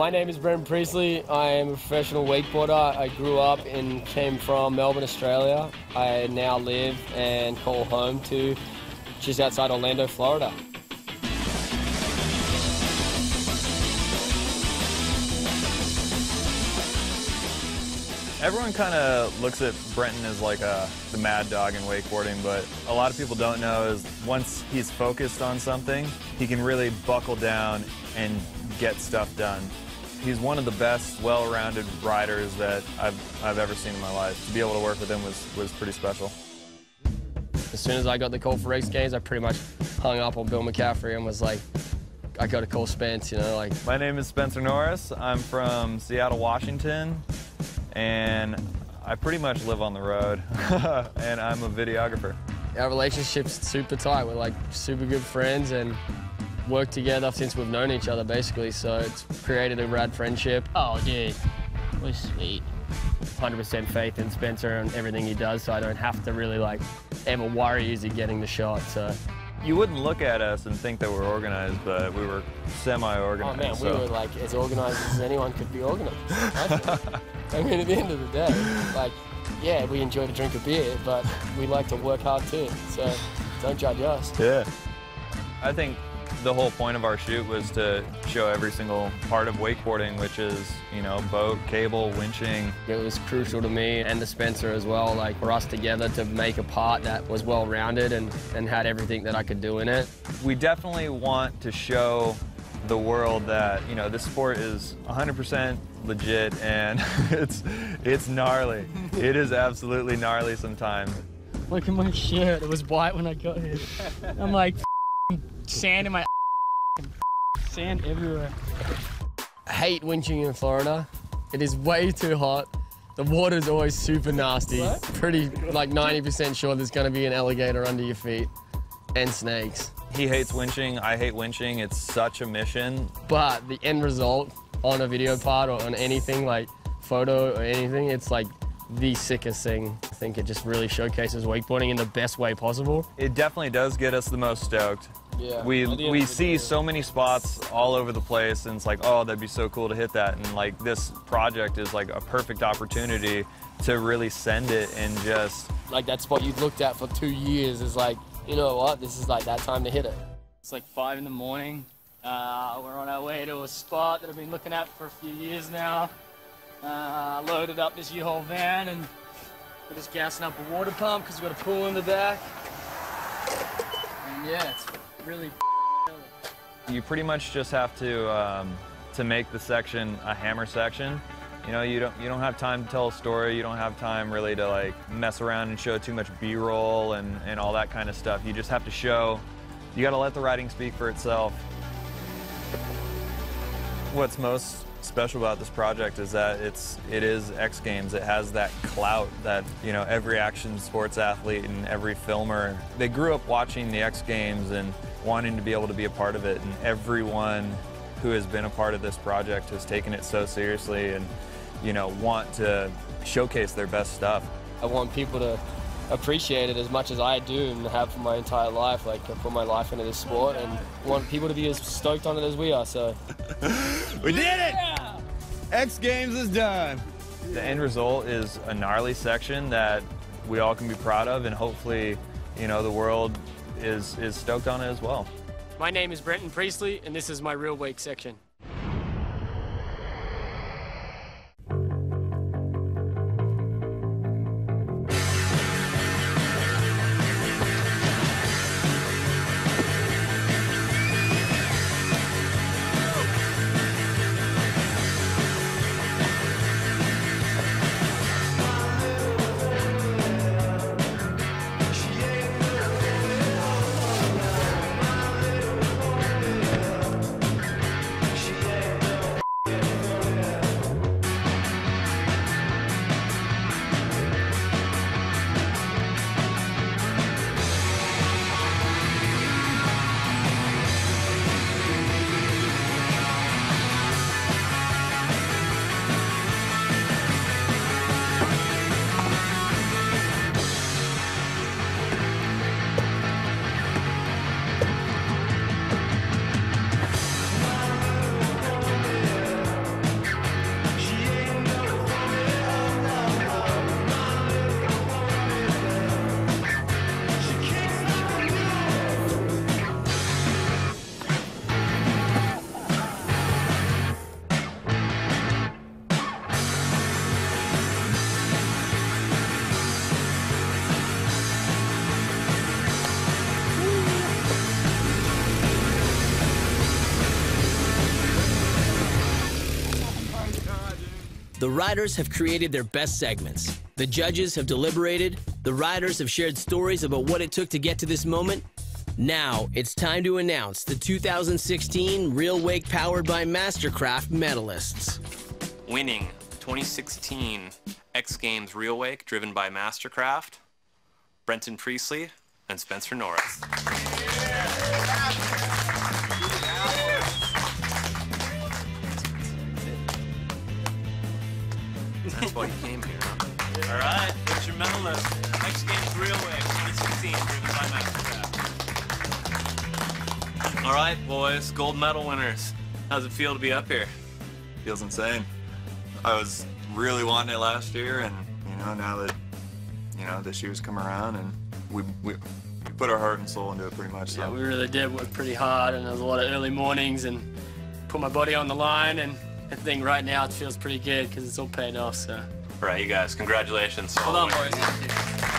My name is Brenton Priestley. I am a professional wakeboarder. I grew up and came from Melbourne, Australia. I now live and call home to just outside Orlando, Florida. Everyone kind of looks at Brenton as like a, the mad dog in wakeboarding, but a lot of people don't know is once he's focused on something, he can really buckle down and get stuff done. He's one of the best, well-rounded riders that I've, I've ever seen in my life. To be able to work with him was, was pretty special. As soon as I got the call for X Games, I pretty much hung up on Bill McCaffrey and was like, I got to call Spence, you know, like. My name is Spencer Norris. I'm from Seattle, Washington and I pretty much live on the road, and I'm a videographer. Our relationship's super tight. We're like super good friends and worked together since we've known each other, basically. So it's created a rad friendship. Oh, dude, we're sweet. 100% faith in Spencer and everything he does, so I don't have to really like ever worry is he getting the shot. So you wouldn't look at us and think that we're organized, but we were semi-organized. Oh man, so. we were like as organized as anyone could be organized. I mean, at the end of the day, like, yeah, we enjoy to drink a beer, but we like to work hard too. So don't judge us. Yeah. I think the whole point of our shoot was to show every single part of wakeboarding, which is, you know, boat, cable, winching. It was crucial to me and to Spencer as well, like for us together to make a part that was well-rounded and, and had everything that I could do in it. We definitely want to show the world that, you know, this sport is 100% legit and it's, it's gnarly. it is absolutely gnarly sometimes. Look at my shirt, it was white when I got here. I'm like, sand in my sand everywhere. I hate winching in Florida. It is way too hot. The water is always super nasty. What? Pretty like 90% sure there's gonna be an alligator under your feet and snakes. He hates winching, I hate winching. It's such a mission. But the end result on a video part or on anything like photo or anything, it's like the sickest thing. I think it just really showcases wakeboarding in the best way possible. It definitely does get us the most stoked. Yeah. We we see so many spots all over the place, and it's like, oh, that'd be so cool to hit that. And like this project is like a perfect opportunity to really send it and just like that spot you've looked at for two years is like, you know what? This is like that time to hit it. It's like five in the morning. Uh, we're on our way to a spot that I've been looking at for a few years now. Uh, loaded up this U-Haul van and we're just gassing up a water pump because we've got a pool in the back. And yeah, it's really you pretty much just have to um, to make the section a hammer section. You know, you don't you don't have time to tell a story. You don't have time really to like mess around and show too much B-roll and and all that kind of stuff. You just have to show. You got to let the riding speak for itself. What's most special about this project is that it's it is X Games. It has that clout that you know every action sports athlete and every filmer they grew up watching the X Games and wanting to be able to be a part of it. And everyone who has been a part of this project has taken it so seriously and you know want to showcase their best stuff. I want people to appreciate it as much as I do and have for my entire life. Like I put my life into this sport and want people to be as stoked on it as we are. So we did it! X Games is done. The end result is a gnarly section that we all can be proud of, and hopefully, you know, the world is is stoked on it as well. My name is Brenton Priestley, and this is my real wake section. The riders have created their best segments. The judges have deliberated. The riders have shared stories about what it took to get to this moment. Now it's time to announce the 2016 Real Wake Powered by Mastercraft medalists. Winning 2016 X Games Real Wake driven by Mastercraft, Brenton Priestley and Spencer Norris. There's your medalist. X Games Real Wake 2016, driven by Mastercraft. All right, boys, gold medal winners. How's it feel to be up here? Feels insane. I was really wanting it last year, and you know now that you know this year's come around, and we we, we put our heart and soul into it pretty much. So. Yeah, we really did work pretty hard, and there was a lot of early mornings, and put my body on the line, and I think right now it feels pretty good because it's all paid off. So. All right, you guys, congratulations. Well done, boys.